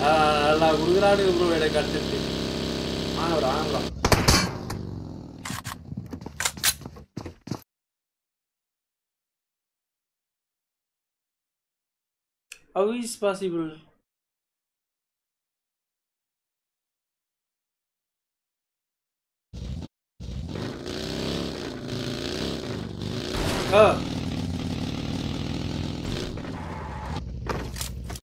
நல்லா குடுக்குறானுங்க ப்ரோ எனக்கு கட்டுட்டு வாங்க bro How is possible? Oh.